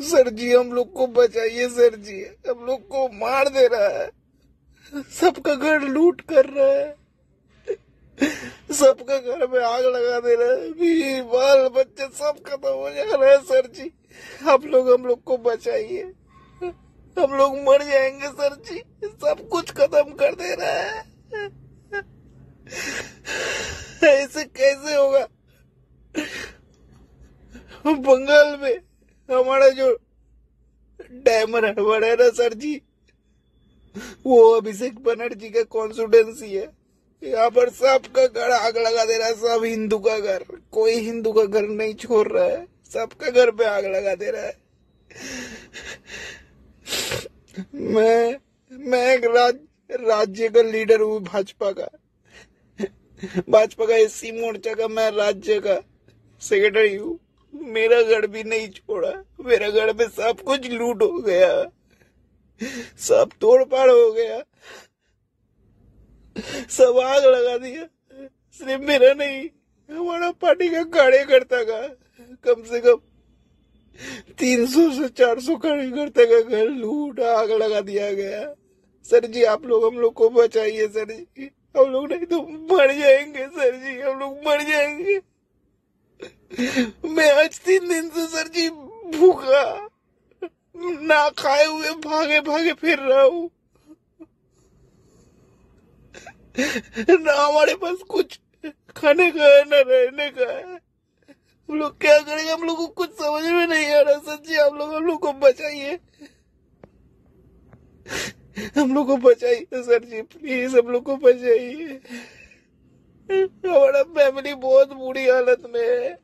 Sir जी, हम लोग को बचाइए सर जी। हम लोग को मार दे रहा है। सबका घर लूट कर रहा है। सबका घर में आग लगा दे रहा है। बाल बच्चे सब खत्म हो जा रहे हैं सर जी। आप लोग, हम लोग को बचाइए। हम लोग मर जाएँगे सर जी। सब कुछ खत्म कर दे रहा है। ऐसे कैसे होगा बंगाल में हमारा जो डैमर है ना सर जी वो अभिषेक बनर्जी का कॉन्स्टिट्यूंसी है। यहाँ पर सबका घर आग लगा दे रहा है सब हिंदू का घर कोई हिंदू का घर नहीं छोड़ रहा है सबका घर पे आग लगा दे रहा है। मैं मैं एक राज, राज्य का लीडर हूँ भाजपा का। भाजपा का एससी मोर्चा का मैं राज्य का सेक्रेटरी हूँ। मेरा घर भी नहीं छोड़ा। मेरा घर में सब कुछ लूट हो गया। सब तोड़ पाड़ हो गया। सब आग लगा दिया सिर्फ़ मेरा नहीं, हमारा पार्टी का कार्यकर्ता का। कम से कम तीन सौ से चार सौ कार्यकर्ता का घर लूट, आग लगा दिया गया। सर जी, आप लोग, हम लोग को बचाइए, सर जी। हम लोग नहीं तो मर जाएँगे, सर जी। हम लोग मर जाएँगे। मैं आज तीन दिन से सर जी भूखा, ना खाए हुए, भागे भागे फिर रहा हूँ। ना हमारे पास कुछ खाने का है, ना रहने का है। हम लोग क्या करेंगे? हम लोग को कुछ समझ में नहीं आ रहा, सर जी, आप लोग, हम लोग को बचाइए। हम लोग को बचाइए, सर जी, प्लीज़, हम लोग को बचाइए। हमारा फैमिली बहुत बुरी हालत में है।